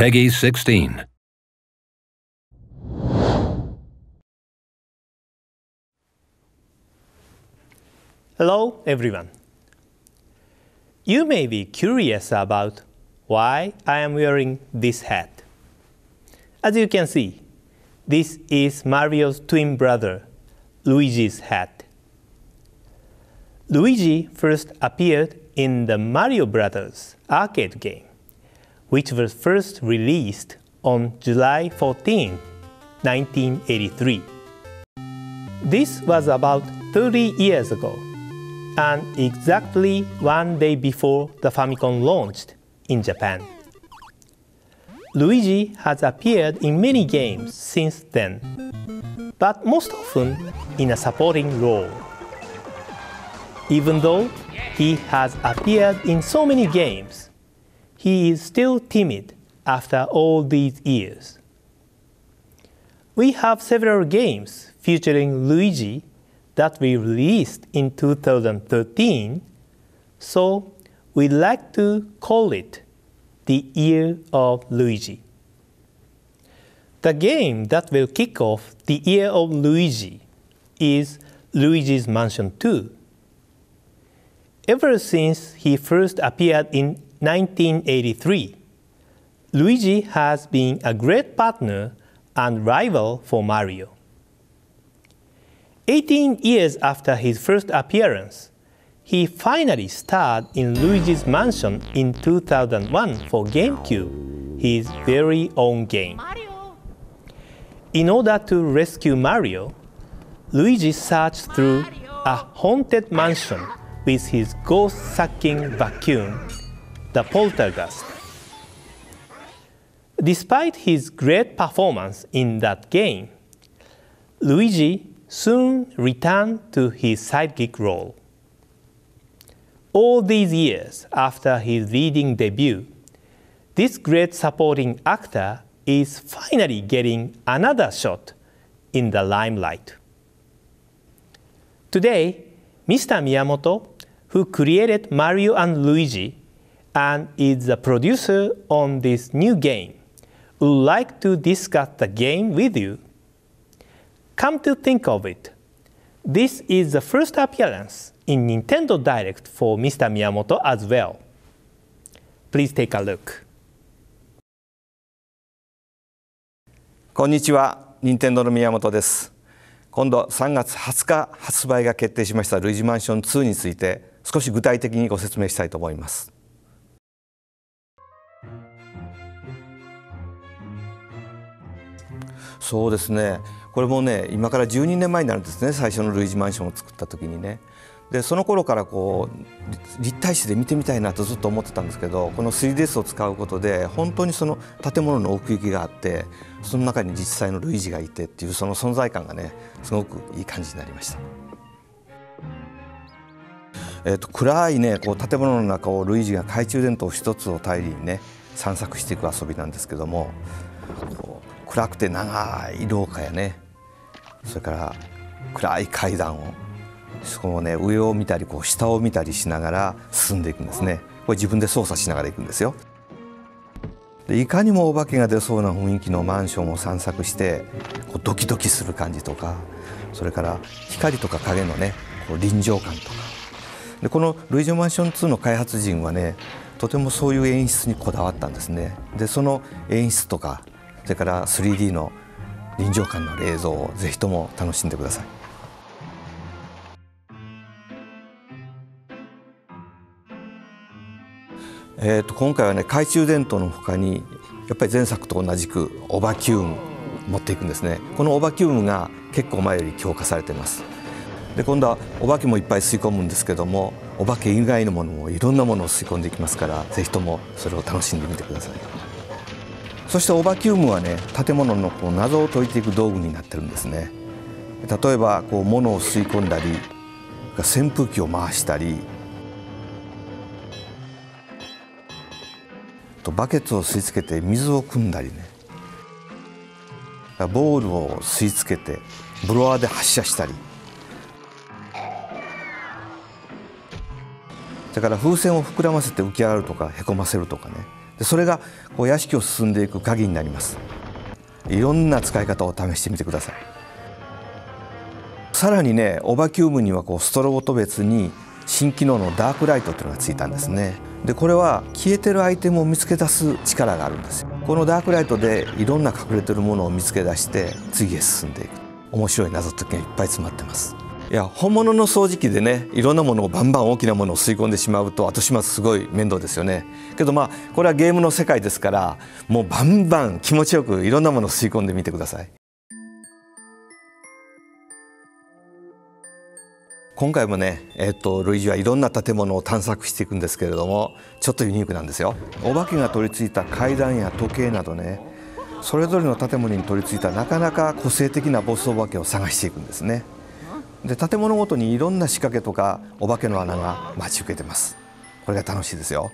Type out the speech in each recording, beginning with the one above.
Peggy 16. Hello, everyone. You may be curious about why I am wearing this hat. As you can see, this is Mario's twin brother, Luigi's hat. Luigi first appeared in the Mario Brothers arcade game, which was first released on July 14, 1983. This was about 30 years ago and exactly one day before the Famicom launched in Japan. Luigi has appeared in many games since then, but most often in a supporting role. Even though he has appeared in so many games, he is still timid after all these years. We have several games featuring Luigi that we released in 2013, so we like to call it the Year of Luigi. The game that will kick off the Year of Luigi is Luigi's Mansion 2. Ever since he first appeared in 1983, Luigi has been a great partner and rival for Mario. 18 years after his first appearance, he finally starred in Luigi's Mansion in 2001 for GameCube, his very own game. In order to rescue Mario, Luigi searched through a haunted mansion with his ghost sucking vacuum, the Poltergust. Despite his great performance in that game, Luigi soon returned to his sidekick role. All these years after his leading debut, this great supporting actor is finally getting another shot in the limelight. Today, Mr. Miyamoto, who created Mario and Luigi and is the producer on this new game, would like to discuss the game with you. Come to think of it, this is the first appearance in Nintendo Direct for Mr. Miyamoto as well. Please take a look. こんにちは、任天堂の宮本です。今度3月20日発売が決定しましたルイジマンション2について少し具体的にご説明したいと思います。そうですね。これもね、今から12年前になるんですね。最初のルイージマンションを作った時にね。でその頃からこう立体視で見てみたいなとずっと思ってたんですけどこの 3DS を使うことで本当にその建物の奥行きがあってその中に実際のルイージがいてっていうその存在感がねすごくいい感じになりました。えー、と暗いねこう建物の中をルイージが懐中電灯一つを頼りにね散策していく遊びなんですけども暗くて長い廊下やね。それから暗い階段をそこをね上を見たりこう下を見たりしながら進んでいくんですね。これ自分で操作しながら行くんですよ。でいかにもお化けが出そうな雰囲気のマンションを散策してこうドキドキする感じとかそれから光とか影のねこう臨場感とか。でこの「ルイージョマンション2」の開発陣はねとてもそういう演出にこだわったんですね。でその演出とかれから 3D の臨場感のある映像をぜひとも楽しんでください。えー、と今回はね懐中電灯のほかにやっぱり前作と同じくオバキューム持っていくんですね。このオバキュームが結構前より強化されてます。で今度はお化けもいっぱい吸い込むんですけどもお化け以外のものもいろんなものを吸い込んでいきますからぜひともそれを楽しんでみてください。そしてオバキュームはね建物のこう謎を解いていく道具になってるんですね。例えばこう物を吸い込んだり扇風機を回したり。とバケツを吸い付けて水を汲んだりね。ボールを吸い付けてブロワーで発射したり。それから風船を膨らませて浮き上がるとかへこませるとかね。でそれがこう屋敷を進んでいく鍵になります。いろんな使い方を試してみてください。さらにねオバキューブにはこうストロボと別に新機能のダークライトっていうのがついたんですね。でこれは消えてるアイテムを見つけ出す力があるんですよ。このダークライトでいろんな隠れてるものを見つけ出して次へ進んでいく。面白い謎解きがいっぱい詰まってます。いや本物の掃除機でねいろんなものをバンバン大きなものを吸い込んでしまうと後始末すごい面倒ですよね。けどまあこれはゲームの世界ですからもうバンバン気持ちよくいろんなものを吸い込んでみてください。今回もね、えっと、ルイージはいろんな建物を探索していくんですけれどもちょっとユニークなんですよ。お化けが取り付いた階段や時計などねそれぞれの建物に取り付いたなかなか個性的なボスお化けを探していくんですね。で建物ごとにいろんな仕掛けとかお化けの穴が待ち受けてます。これが楽しいですよ。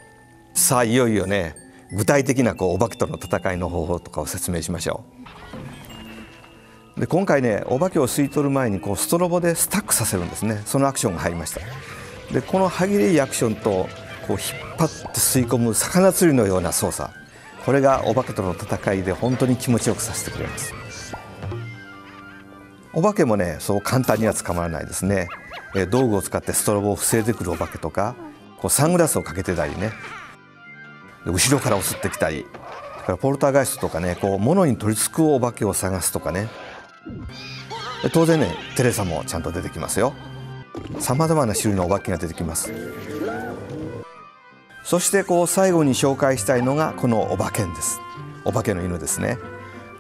さあいよいよね具体的なこうお化けとの戦いの方法とかを説明しましょう。で今回ねお化けを吸い取る前にこうストロボでスタックさせるんですね。そのアクションが入りました。でこの歯切れいいアクションとこう引っ張って吸い込む魚釣りのような操作。これがお化けとの戦いで本当に気持ちよくさせてくれます。お化けもねそう簡単には捕まらないですね、え道具を使ってストロボを防いでくるお化けとかこうサングラスをかけてたりね。後ろから襲ってきたり。からポルターガイストとかねこう物に取り付くお化けを探すとかね。当然ねテレサもちゃんと出てきますよ。さまざまな種類のお化けが出てきます。そしてこう最後に紹介したいのがこのお化けんです。お化けの犬ですね。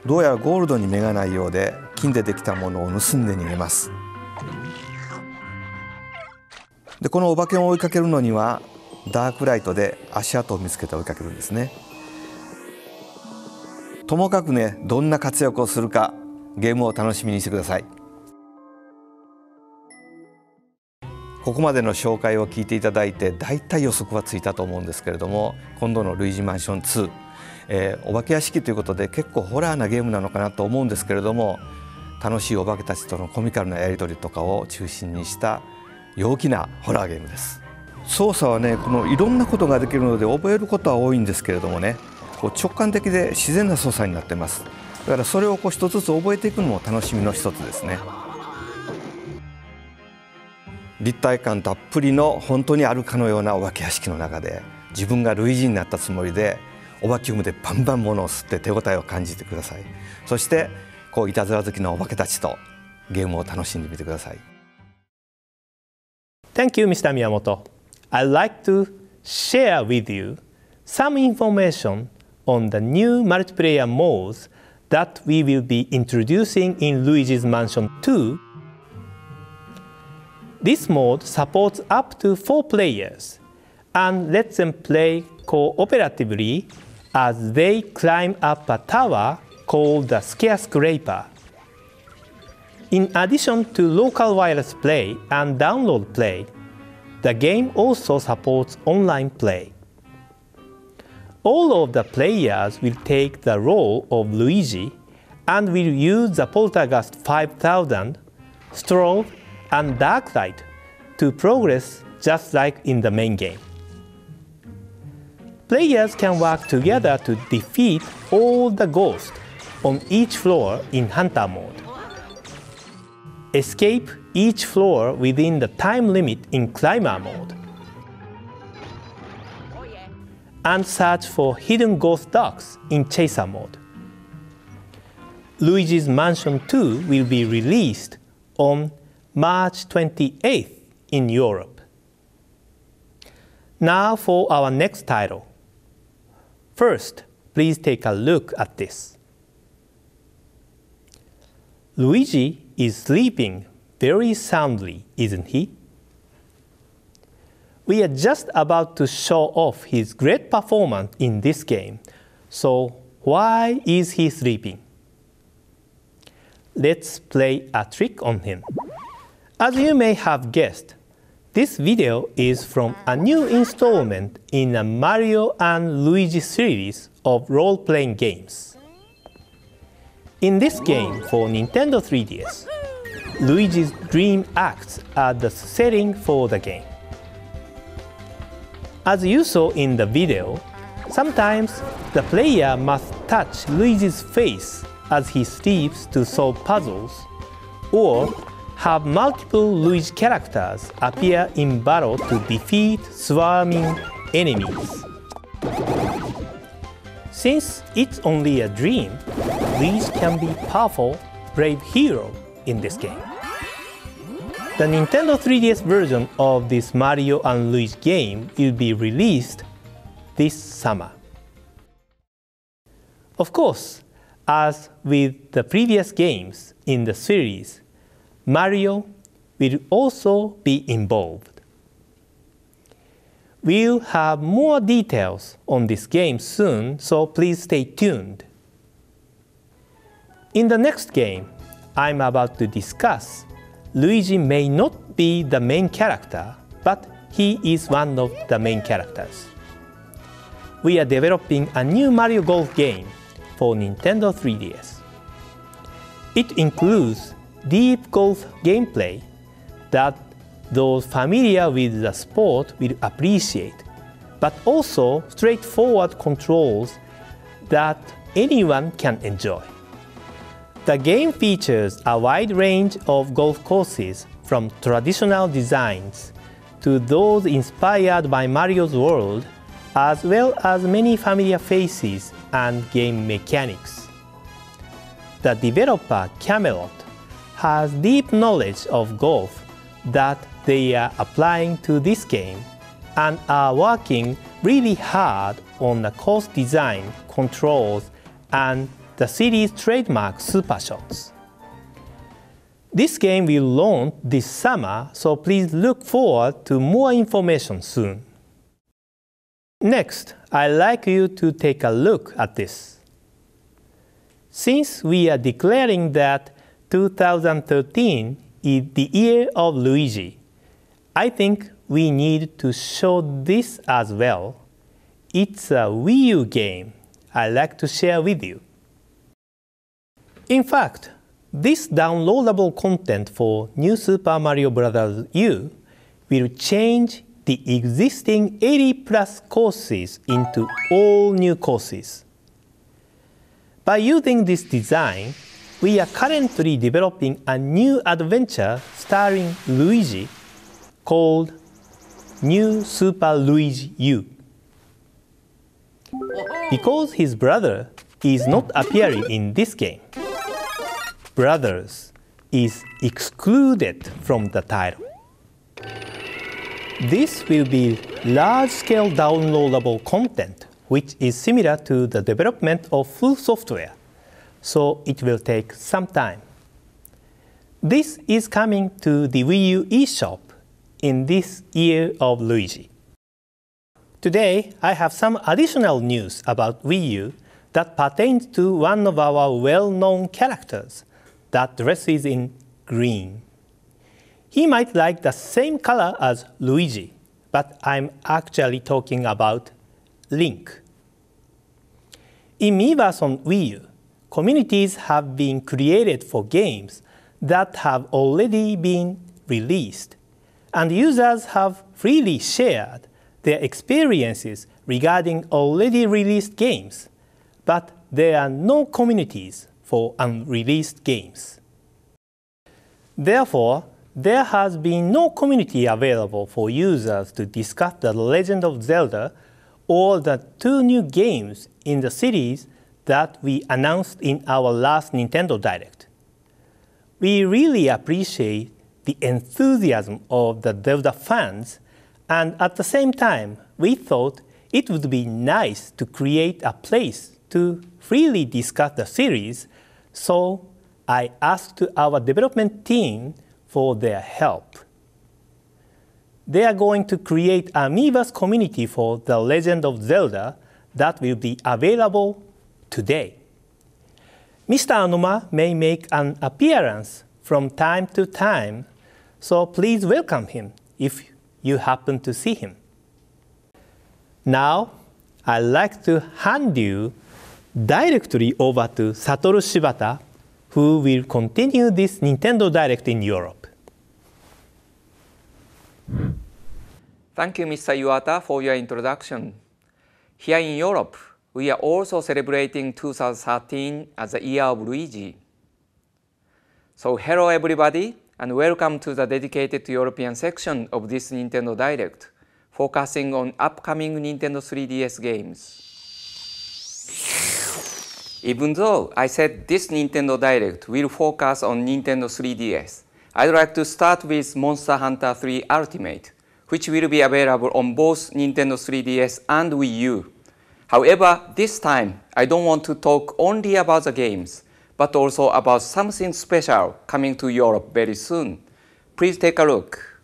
どうやらゴールドに目がないようで金でできたものを盗んで逃げます。でこのお化けを追いかけるのにはダークライトで足跡を見つけて追いかけるんですね。ともかくねどんな活躍をするかゲームを楽しみにしてください。ここまでの紹介を聞いていただいてだいたい予測はついたと思うんですけれども今度の「ルイージマンション2」えー、お化け屋敷ということで結構ホラーなゲームなのかなと思うんですけれども楽しいお化けたちとのコミカルなやり取りとかを中心にした陽気なホラーゲームです。操作はねこのいろんなことができるので覚えることは多いんですけれどもねこう直感的で自然な操作になってます。だからそれをこう一つずつ覚えていくのも楽しみの一つですね。立体感たっぷりの本当にあるかのようなお化け屋敷の中で自分が類似になったつもりでお化けウムでバンバン物を吸って手応えを感じてください。そしてこういたずら好きなお化けたちとゲームを楽しんでみてください Thank you, Mr. Miyamoto. I'd like to share with you some information on the new multiplayer modes that we will be introducing in Luigi's Mansion 2. This mode supports up to four players and lets them play cooperatively as they climb up a tower called the Skyscraper. In addition to local wireless play and download play, the game also supports online play. All of the players will take the role of Luigi and will use the Poltergust 5000, Strobe, and Darklight to progress just like in the main game. Players can work together to defeat all the ghosts on each floor in Hunter mode. Escape each floor within the time limit in Climber mode. And search for hidden ghost dogs in Chaser mode. Luigi's Mansion 2 will be released on March 28th in Europe. Now for our next title. First, please take a look at this. Luigi is sleeping very soundly, isn't he? We are just about to show off his great performance in this game, so why is he sleeping? Let's play a trick on him. As you may have guessed, this video is from a new installment in the Mario and Luigi series of role-playing games. In this game for Nintendo 3DS, Luigi's dream acts are the setting for the game. As you saw in the video, Sometimes the player must touch Luigi's face as he sleeps to solve puzzles, or have multiple Luigi characters appear in battle to defeat swarming enemies. Since it's only a dream, Luigi can be powerful, brave hero in this game. The Nintendo 3DS version of this Mario and Luigi game will be released this summer. Of course, as with the previous games in the series, Mario will also be involved. We'll have more details on this game soon, so please stay tuned. In the next game I'm about to discuss, Luigi may not be the main character, but he is one of the main characters. We are developing a new Mario Golf game for Nintendo 3DS. It includes deep golf gameplay that those familiar with the sport will appreciate, but also straightforward controls that anyone can enjoy. The game features a wide range of golf courses from traditional designs to those inspired by Mario's world, as well as many familiar faces and game mechanics. The developer Camelot has deep knowledge of golf that they are applying to this game and are working really hard on the course design, controls, and the series trademark super shots. This game will launch this summer, so please look forward to more information soon. Next, I'd like you to take a look at this. Since we are declaring that 2013 is the year of Luigi, I think we need to show this as well. It's a Wii U game I'd like to share with you. In fact, this downloadable content for New Super Mario Bros. U will change the existing 80 plus courses into all new courses. By using this design, we are currently developing a new adventure starring Luigi called New Super Luigi U. Because his brother is not appearing in this game, Brothers is excluded from the title. This will be large-scale downloadable content which is similar to the development of full software, so it will take some time. This is coming to the Wii U eShop in this year of Luigi. Today, I have some additional news about Wii U that pertains to one of our well-known characters, that dresses in green. He might like the same color as Luigi, but I'm actually talking about Link. In Miiverse on Wii U, communities have been created for games that have already been released, and users have freely shared their experiences regarding already released games, but there are no communities for unreleased games. Therefore, there has been no community available for users to discuss The Legend of Zelda or the two new games in the series that we announced in our last Nintendo Direct. We really appreciate the enthusiasm of the Zelda fans, and at the same time, we thought it would be nice to create a place to freely discuss the series so I asked our development team for their help. They are going to create a Miiverse community for The Legend of Zelda that will be available today. Mr. Aonuma may make an appearance from time to time, so please welcome him if you happen to see him. Now, I'd like to hand you directly over to Satoru Shibata, who will continue this Nintendo Direct in Europe. Thank you, Mr. Iwata, for your introduction. Here in Europe, we are also celebrating 2013 as the year of Luigi. So hello everybody and welcome to the dedicated European section of this Nintendo Direct, focusing on upcoming Nintendo 3DS games. Even though I said this Nintendo Direct will focus on Nintendo 3DS, I'd like to start with Monster Hunter 3 Ultimate, which will be available on both Nintendo 3DS and Wii U. However, this time, I don't want to talk only about the games, but also about something special coming to Europe very soon. Please take a look.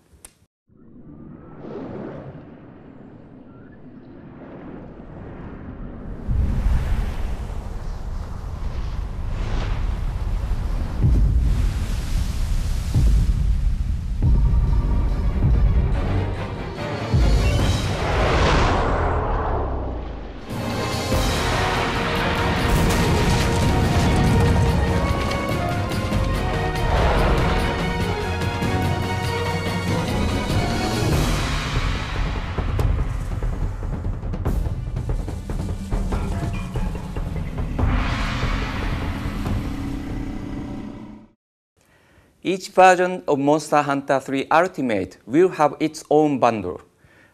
Each version of Monster Hunter 3 Ultimate will have its own bundle.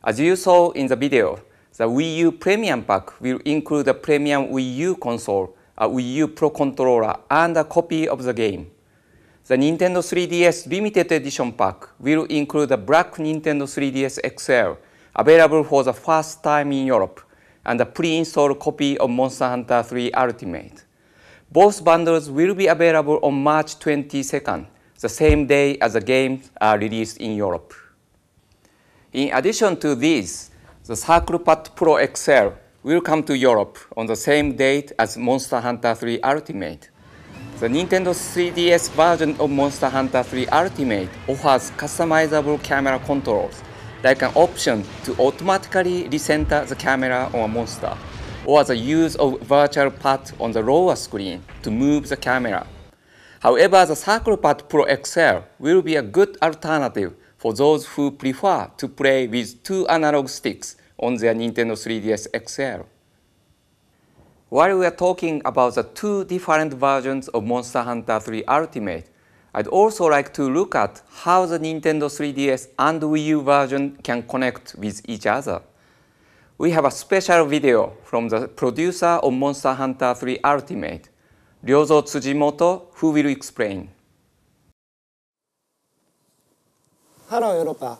As you saw in the video, the Wii U Premium Pack will include a premium Wii U console, a Wii U Pro controller, and a copy of the game. The Nintendo 3DS Limited Edition Pack will include a black Nintendo 3DS XL, available for the first time in Europe, and a pre-installed copy of Monster Hunter 3 Ultimate. Both bundles will be available on March 22nd, the same day as the games are uh, released in Europe. In addition to these, the Circle Pad Pro XL will come to Europe on the same date as Monster Hunter 3 Ultimate. The Nintendo 3DS version of Monster Hunter 3 Ultimate offers customizable camera controls, like an option to automatically recenter the camera on a monster, or the use of virtual pad on the lower screen to move the camera However, the CirclePad Pro XL will be a good alternative for those who prefer to play with two analog sticks on their Nintendo 3DS XL. While we are talking about the two different versions of Monster Hunter 3 Ultimate, I'd also like to look at how the Nintendo 3DS and Wii U version can connect with each other. We have a special video from the producer of Monster Hunter 3 Ultimate 良三辻元 who will explain? ハローヨーロッパ、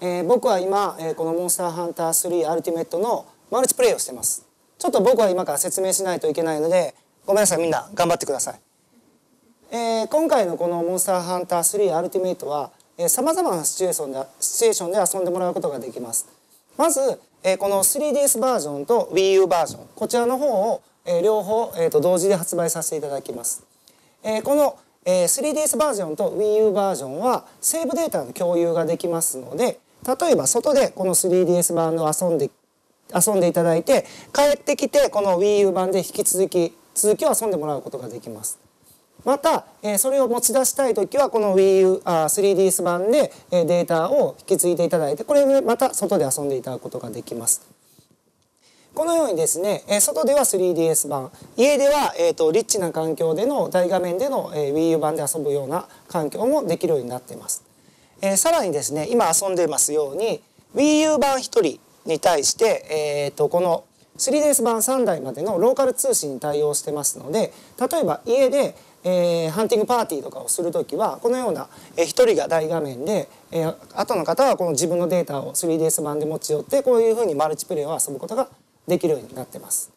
えー、僕は今、えー、このモンスターハンター3アルティメットのマルチプレイをしてます。ちょっと僕は今から説明しないといけないのでごめんなさいみんな頑張ってください、えー、今回のこのモンスターハンター3アルティメットはさまざまなシチュエーションでシチュエーションで遊んでもらうことができます。まず、えー、この 3DS バージョンと WiiU バージョン。こちらの方をえ両方、えー、と同時で発売させていただきます。えー、この、え 3DS バージョンと WiiU バージョンはセーブデータの共有ができますので例えば外でこの 3DS 版を遊んで遊んでいただいて帰ってきてこの WiiU 版で引き続き続きを遊んでもらうことができます。また、えそれを持ち出したい時はこの WiiU あ 3DS 版で、えデータを引き継いでいただいてこれでまた外で遊んでいただくことができます。このようにですね、え外では 3DS 版家では、えーと、リッチな環境での大画面での、え WiiU 版で遊ぶような環境もできるようになっています、えー、さらにですね今遊んでますように WiiU 版1人に対して、えーと、この 3DS 版3台までのローカル通信に対応してますので例えば家でえー、ハンティングパーティーとかをする時はこのような、えー、1人が大画面で、えー、後の方はこの自分のデータを 3DS 版で持ち寄ってこういうふうにマルチプレイを遊ぶことができるようになってます。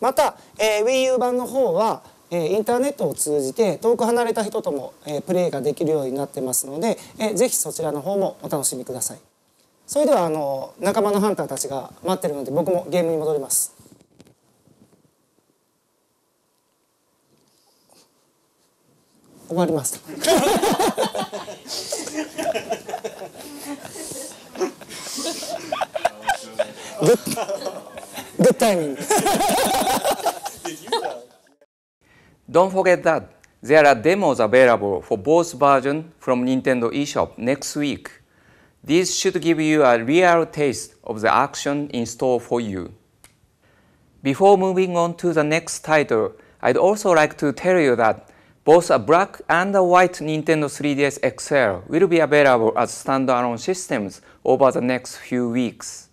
また、えー、Wii U 版の方は、えー、インターネットを通じて遠く離れた人とも、えー、プレイができるようになってますので、えー、ぜひそちらの方もお楽しみください。それではあの仲間のハンターたちが待ってるので僕もゲームに戻ります。終わりました。Good timing. Don't forget that there are demos available for both versions from Nintendo eShop next week. These should give you a real taste of the action in store for you. Before moving on to the next title, I'd also like to tell you that both a black and a white Nintendo 3DS XL will be available as standalone systems over the next few weeks.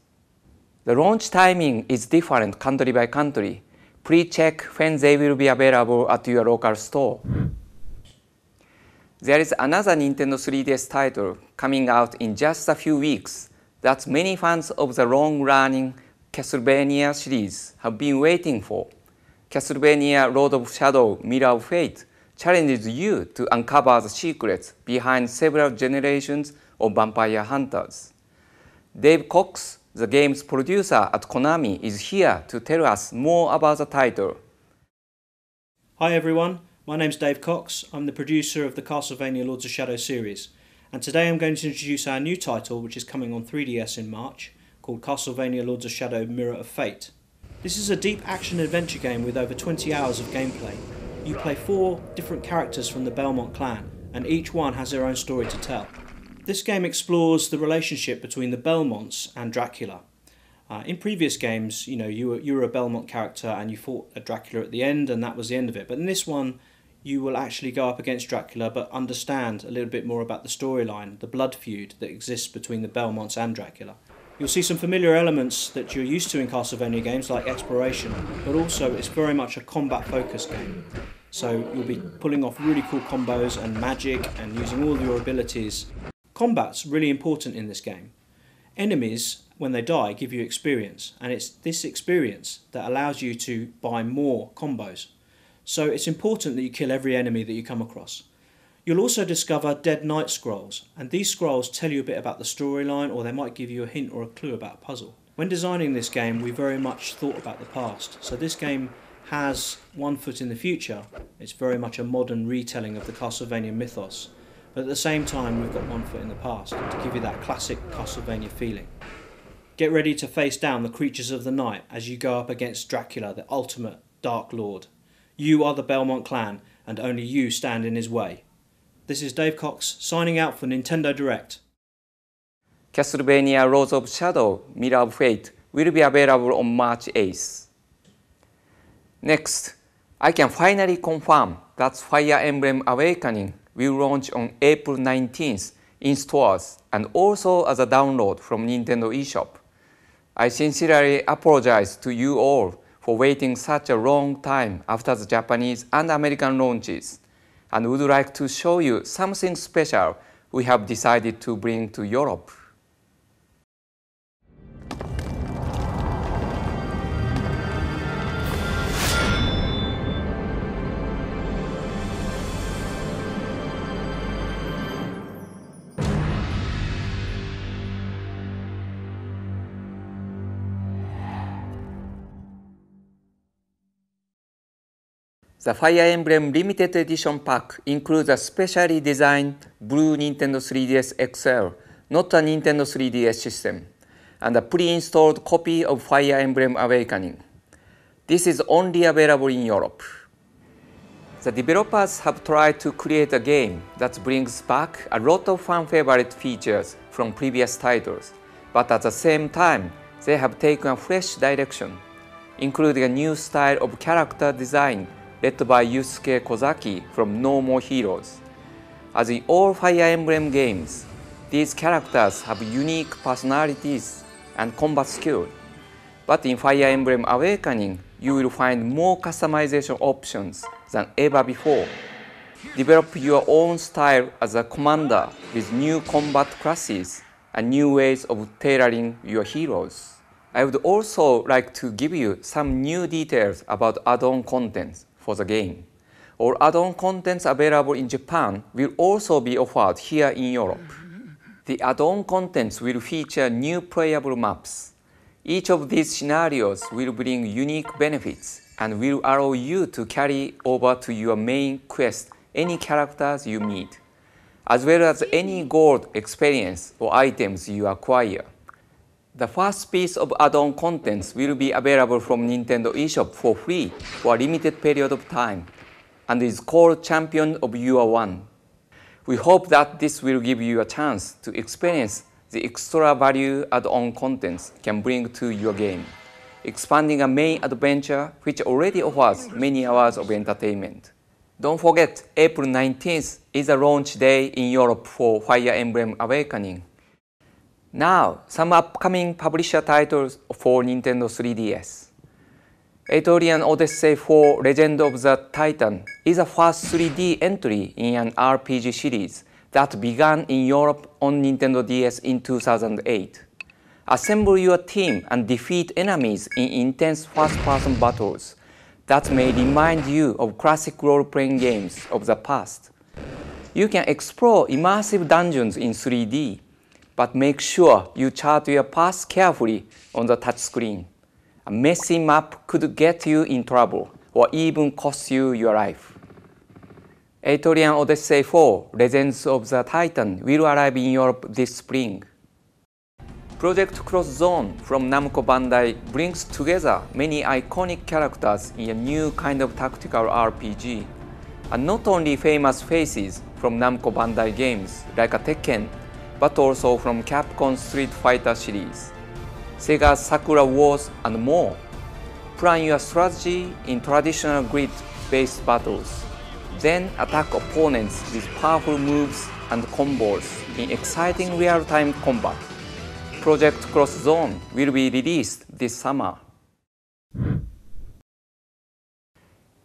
The launch timing is different country by country. Please check when they will be available at your local store. There is another Nintendo 3DS title coming out in just a few weeks that many fans of the long-running Castlevania series have been waiting for. Castlevania Lord of Shadow Mirror of Fate challenges you to uncover the secrets behind several generations of vampire hunters. Dave Cox, the game's producer at Konami, is here to tell us more about the title. Hi everyone, my name's Dave Cox. I'm the producer of the Castlevania Lords of Shadow series, and today I'm going to introduce our new title, which is coming on 3DS in March, called Castlevania Lords of Shadow Mirror of Fate. This is a deep action adventure game with over 20 hours of gameplay. You play four different characters from the Belmont clan, and each one has their own story to tell. This game explores the relationship between the Belmonts and Dracula. Uh, in previous games, you know, you were, you were a Belmont character and you fought a Dracula at the end, and that was the end of it. But in this one, you will actually go up against Dracula, but understand a little bit more about the storyline, the blood feud that exists between the Belmonts and Dracula. You'll see some familiar elements that you're used to in Castlevania games, like exploration, but also it's very much a combat focused game. So you'll be pulling off really cool combos and magic and using all your abilities. Combat's really important in this game. Enemies, when they die, give you experience, and it's this experience that allows you to buy more combos. So it's important that you kill every enemy that you come across. You'll also discover Dead Knight scrolls, and these scrolls tell you a bit about the storyline or they might give you a hint or a clue about a puzzle. When designing this game, we very much thought about the past, so this game has one foot in the future. It's very much a modern retelling of the Castlevania mythos, but at the same time, we've got one foot in the past to give you that classic Castlevania feeling. Get ready to face down the creatures of the night as you go up against Dracula, the ultimate Dark Lord. You are the Belmont clan, and only you stand in his way. This is Dave Cox signing out for Nintendo Direct. Castlevania Lords of Shadow Mirror of Fate will be available on March 8th. Next, I can finally confirm that Fire Emblem Awakening will launch on April 19th in stores and also as a download from Nintendo eShop. I sincerely apologize to you all for waiting such a long time after the Japanese and American launches and would like to show you something special we have decided to bring to Europe. The Fire Emblem Limited Edition pack includes a specially designed blue Nintendo 3DS XL, not a Nintendo 3DS system, and a pre-installed copy of Fire Emblem Awakening. This is only available in Europe. The developers have tried to create a game that brings back a lot of fan favorite features from previous titles, but at the same time, they have taken a fresh direction, including a new style of character design led by Yusuke Kozaki from No More Heroes. As in all Fire Emblem games, these characters have unique personalities and combat skill. But in Fire Emblem Awakening, you will find more customization options than ever before. Develop your own style as a commander with new combat classes and new ways of tailoring your heroes. I would also like to give you some new details about add-on contents for the game. All add-on contents available in Japan will also be offered here in Europe. The add-on contents will feature new playable maps. Each of these scenarios will bring unique benefits and will allow you to carry over to your main quest any characters you meet, as well as any gold experience or items you acquire. The first piece of add-on contents will be available from Nintendo eShop for free for a limited period of time and is called Champion of Yore One. We hope that this will give you a chance to experience the extra value add-on contents can bring to your game. expanding a main adventure which already offers many hours of entertainment. Don't forget, April 19th is a launch day in Europe for Fire Emblem Awakening. Now, some upcoming publisher titles for Nintendo 3DS. Etrian Odyssey 4 Legend of the Titan is a first 3D entry in an RPG series that began in Europe on Nintendo DS in 2008. Assemble your team and defeat enemies in intense first-person battles that may remind you of classic role-playing games of the past. You can explore immersive dungeons in 3D, but make sure you chart your path carefully on the touchscreen. A messy map could get you in trouble or even cost you your life. Etrian Odyssey 4 Legends of the Titan will arrive in Europe this spring. Project Cross Zone from Namco Bandai brings together many iconic characters in a new kind of tactical RPG, and not only famous faces from Namco Bandai games like a Tekken, but also from Capcom Street Fighter series, Sega's Sakura Wars, and more. Plan your strategy in traditional grid-based battles, then attack opponents with powerful moves and combos in exciting real-time combat. Project Cross Zone will be released this summer.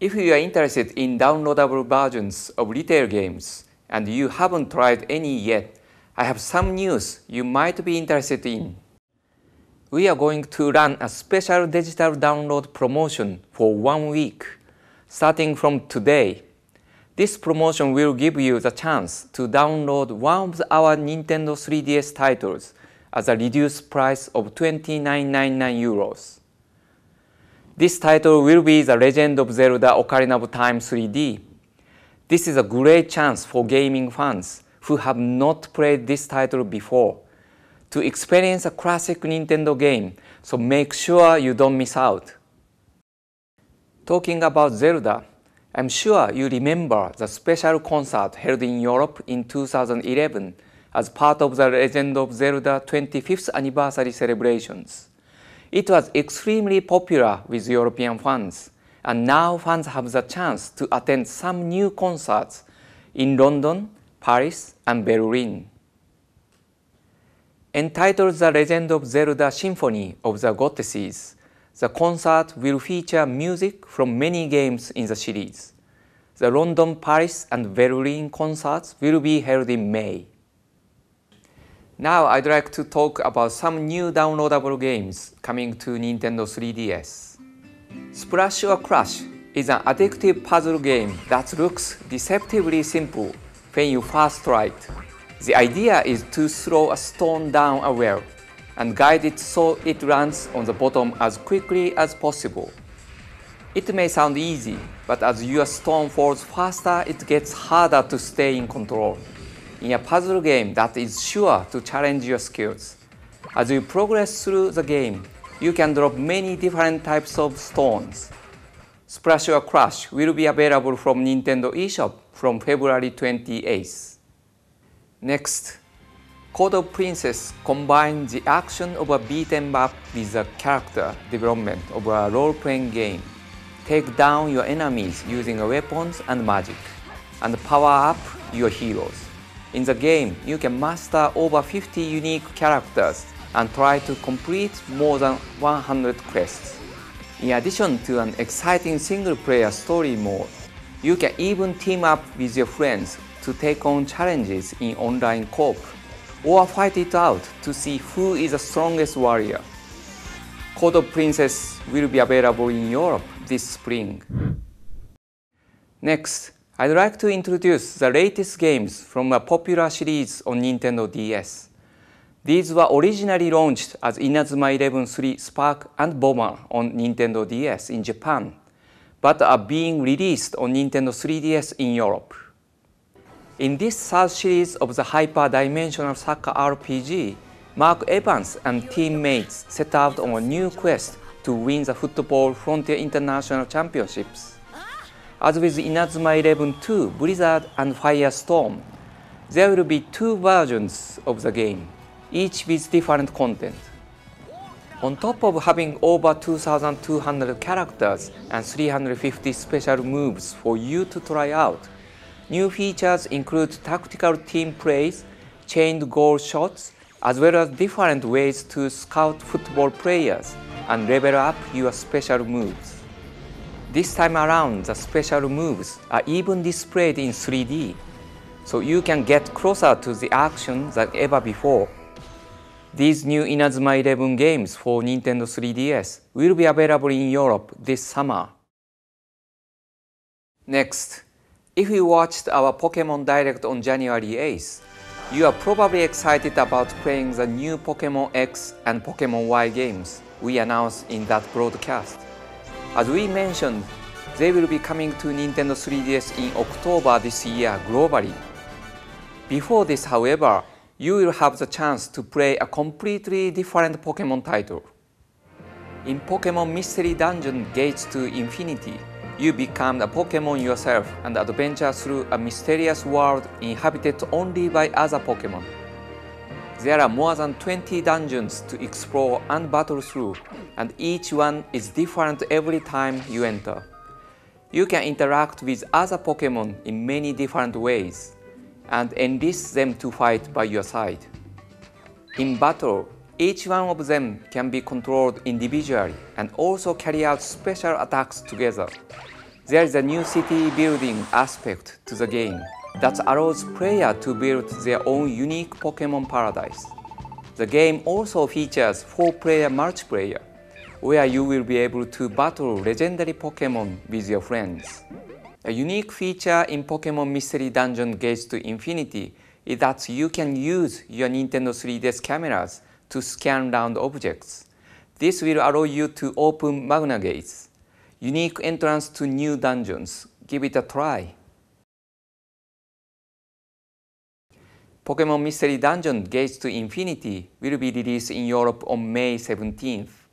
If you are interested in downloadable versions of retail games and you haven't tried any yet, I have some news you might be interested in. We are going to run a special digital download promotion for one week, starting from today. This promotion will give you the chance to download one of our Nintendo 3DS titles at a reduced price of 29.99 euros. This title will be The Legend of Zelda Ocarina of Time 3D. This is a great chance for gaming fans who have not played this title before to experience a classic Nintendo game, so make sure you don't miss out. Talking about Zelda, I'm sure you remember the special concert held in Europe in 2011 as part of the Legend of Zelda 25th anniversary celebrations. It was extremely popular with European fans, and now fans have the chance to attend some new concerts in London, Paris, and Berlin. Entitled The Legend of Zelda Symphony of the Goddesses, the concert will feature music from many games in the series. The London, Paris, and Berlin concerts will be held in May. Now I'd like to talk about some new downloadable games coming to Nintendo 3DS. Splash or Crash is an addictive puzzle game that looks deceptively simple when you first try it. The idea is to throw a stone down a well and guide it so it lands on the bottom as quickly as possible. It may sound easy, but as your stone falls faster, it gets harder to stay in control in a puzzle game that is sure to challenge your skills. As you progress through the game, you can drop many different types of stones. Splash or Crash will be available from Nintendo eShop from February 28th. Next, Code of Princess combines the action of a beat 'em up with the character development of a role-playing game. Take down your enemies using weapons and magic, and power up your heroes. In the game, you can master over 50 unique characters and try to complete more than 100 quests. In addition to an exciting single-player story mode, you can even team up with your friends to take on challenges in online co-op or fight it out to see who is the strongest warrior. Code of Princess will be available in Europe this spring. Next, I'd like to introduce the latest games from a popular series on Nintendo DS. These were originally launched as Inazuma 11 3 Spark and Bomber on Nintendo DS in Japan, but are being released on Nintendo 3DS in Europe. In this third series of the hyper-dimensional soccer RPG, Mark Evans and teammates set out on a new quest to win the Football Frontier International Championships. As with Inazuma 11 2, Blizzard and Firestorm, there will be two versions of the game, each with different content. On top of having over 2,200 characters and 350 special moves for you to try out, new features include tactical team plays, chained goal shots, as well as different ways to scout football players and level up your special moves. This time around, the special moves are even displayed in 3D, so you can get closer to the action than ever before. These new Inazuma 11 games for Nintendo 3DS will be available in Europe this summer. Next, if you watched our Pokemon Direct on January 8th, you are probably excited about playing the new Pokemon X and Pokemon Y games we announced in that broadcast. As we mentioned, they will be coming to Nintendo 3DS in October this year globally. Before this, however, you will have the chance to play a completely different Pokemon title. In Pokemon Mystery Dungeon Gates to Infinity, you become a Pokemon yourself and adventure through a mysterious world inhabited only by other Pokemon. There are more than 20 dungeons to explore and battle through, and each one is different every time you enter. You can interact with other Pokemon in many different ways, and enlist them to fight by your side. In battle, each one of them can be controlled individually and also carry out special attacks together. There is a new city building aspect to the game that allows players to build their own unique Pokemon paradise. The game also features 4-player multiplayer, where you will be able to battle legendary Pokemon with your friends. A unique feature in Pokemon Mystery Dungeon Gates to Infinity is that you can use your Nintendo 3DS cameras to scan round objects. This will allow you to open Magna Gates, unique entrance to new dungeons. Give it a try. Pokemon Mystery Dungeon Gates to Infinity will be released in Europe on May 17th.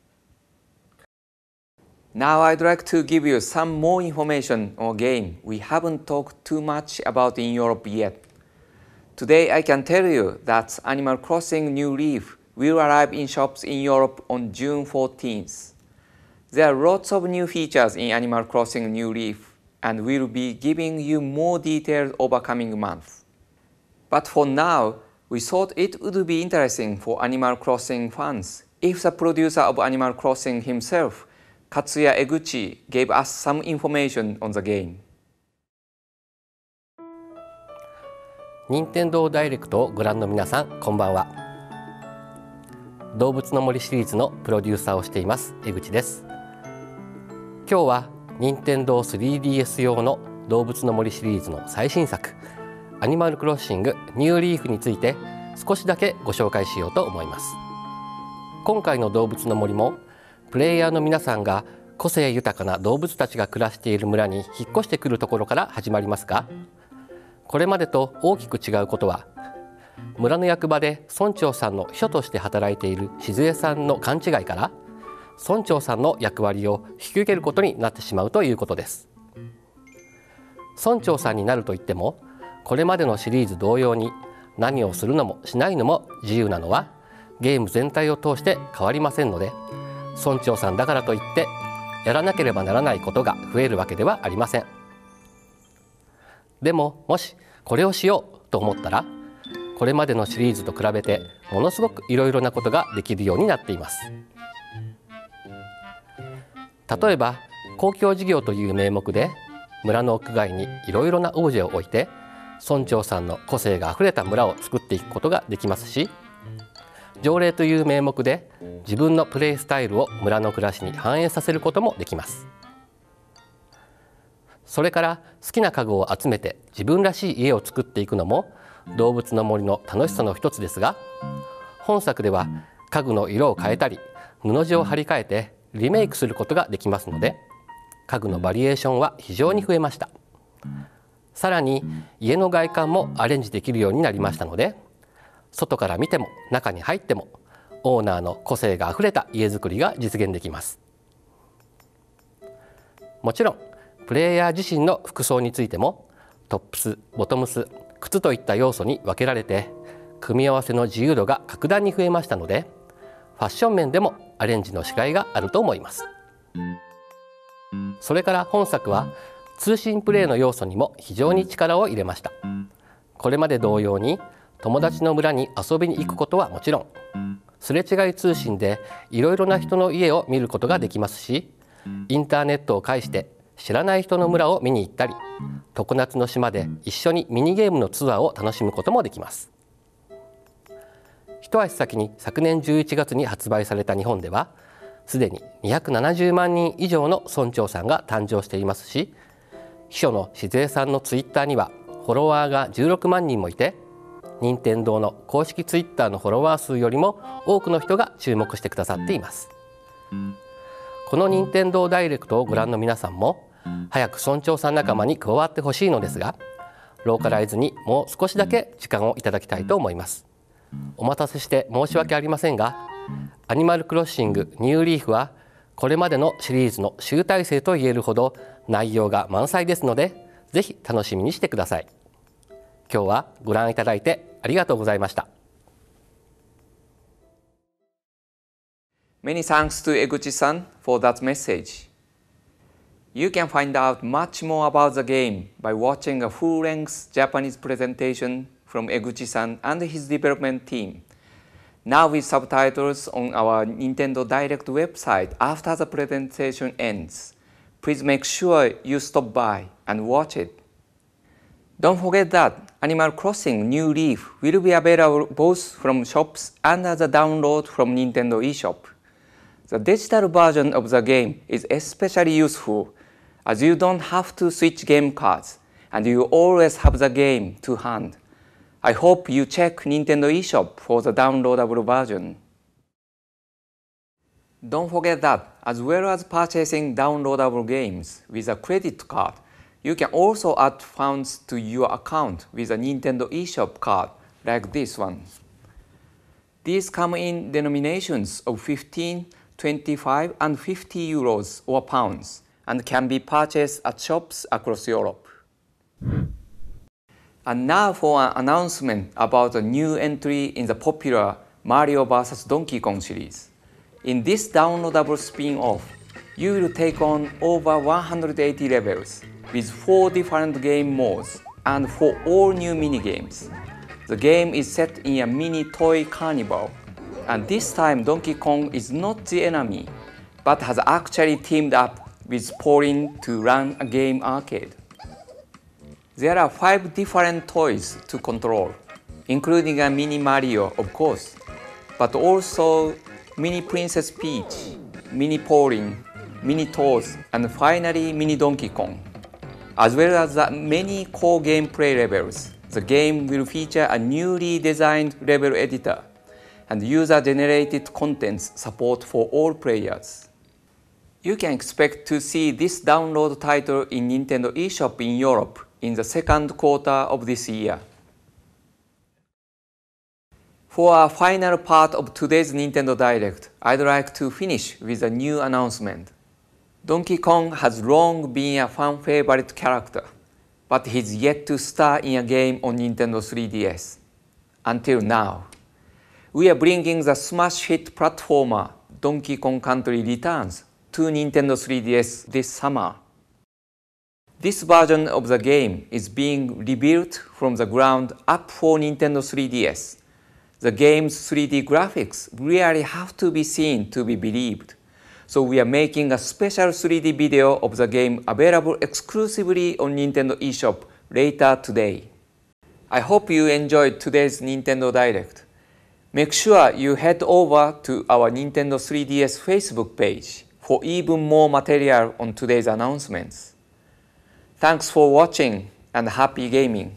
Now I'd like to give you some more information on a game we haven't talked too much about in Europe yet. Today I can tell you that Animal Crossing New Leaf will arrive in shops in Europe on June 14th. There are lots of new features in Animal Crossing New Leaf and we'll be giving you more details over coming months. But for now, we thought it would be interesting for Animal Crossing fans if the producer of Animal Crossing himself, Katsuya Eguchi, gave us some information on the game. 任天堂ダイレクトをご覧の皆さんこんばんは。動物の森シリーズのプロデューサーをしています江口です。今日は任天堂 3DS 用の動物の森シリーズの最新作アニマルクロッシングニューリーフについて少しだけご紹介しようと思います。今回の動物の森もプレイヤーの皆さんが個性豊かな動物たちが暮らしている村に引っ越してくるところから始まりますがこれまでと大きく違うことは村の役場で村長さんの秘書として働いている静江さんの勘違いから村長さんの役割を引き受けることになってしまうということです。村長さんになるといってもこれまでのシリーズ同様に何をするのもしないのも自由なのはゲーム全体を通して変わりませんので村長さんだからといってやらなければならないことが増えるわけではありません。でももしこれをしようと思ったらこれまでのシリーズと比べてものすごくいろいろなことができるようになっています。例えば公共事業という名目で村の屋外にいろいろなオブジェを置いて村長さんの個性があふれた村を作っていくことができますし条例という名目で自分のプレイスタイルを村の暮らしに反映させることもできます。それから好きな家具を集めて自分らしい家を作っていくのも動物の森の楽しさの一つですが本作では家具の色を変えたり布地を張り替えてリメイクすることができますので家具のバリエーションは非常に増えました。さらに家の外観もアレンジできるようになりましたので外から見ても中に入ってもオーナーの個性があふれた家づくりが実現できます。もちろんプレイヤー自身の服装についてもトップスボトムス靴といった要素に分けられて組み合わせの自由度が格段に増えましたのでファッション面でもアレンジのしがいがあると思います。それから本作は通信プレイの要素にも非常に力を入れました。これまで同様に友達の村に遊びに行くことはもちろん。すれ違い通信でいろいろな人の家を見ることができますしインターネットを介して知らない人の村を見に行ったり常夏の島で一緒にミニゲームのツアーを楽しむこともできます。一足先に昨年11月に発売された日本ではすでに270万人以上の村長さんが誕生していますし秘書の静江さんのツイッターにはフォロワーが16万人もいて任天堂の公式ツイッターのフォロワー数よりも多くの人が注目してくださっています。この任天堂ダイレクトをご覧の皆さんも早く村長さん仲間に加わってほしいのですがローカライズにもう少しだけ時間をいただきたいと思います。お待たせして申し訳ありませんがアニマルクロッシングニューリーフはこれまでのシリーズの集大成と言えるほど内容が満載ですのでぜひ楽しみにしてください。今日はご覧いただいてありがとうございました Many thanks to Eguchi-san for that message. You can find out much more about the game by watching a full-length Japanese presentation from Eguchi-san and his development team. Now with subtitles on our Nintendo Direct website after the presentation ends. Please make sure you stop by and watch it. Don't forget that Animal Crossing New Leaf will be available both from shops and as a download from Nintendo eShop. The digital version of the game is especially useful as you don't have to switch game cards and you always have the game to hand. I hope you check Nintendo eShop for the downloadable version. Don't forget that as well as purchasing downloadable games with a credit card, you can also add funds to your account with a Nintendo eShop card like this one. These come in denominations of 15, 25 and 50 euros or pounds and can be purchased at shops across Europe. And now for an announcement about a new entry in the popular Mario vs. Donkey Kong series. In this downloadable spin-off, you will take on over 180 levels with 4 different game modes and 4 all new minigames. The game is set in a mini toy carnival and this time Donkey Kong is not the enemy, but has actually teamed up with Pauline to run a game arcade. There are five different toys to control, including a mini Mario, of course, but also mini Princess Peach, mini Pauline, mini Toad, and finally mini Donkey Kong. As well as the many core gameplay levels, the game will feature a newly designed level editor and user-generated contents support for all players. You can expect to see this download title in Nintendo eShop in Europe in the second quarter of this year. For our final part of today's Nintendo Direct, I'd like to finish with a new announcement. Donkey Kong has long been a fan favorite character, but he's yet to star in a game on Nintendo 3DS. Until now we are bringing the smash hit platformer Donkey Kong Country Returns to Nintendo 3DS this summer. This version of the game is being rebuilt from the ground up for Nintendo 3DS. The game's 3D graphics really have to be seen to be believed. So we are making a special 3D video of the game available exclusively on Nintendo eShop later today. I hope you enjoyed today's Nintendo Direct. Make sure you head over to our Nintendo 3DS Facebook page for even more material on today's announcements. Thanks for watching and happy gaming!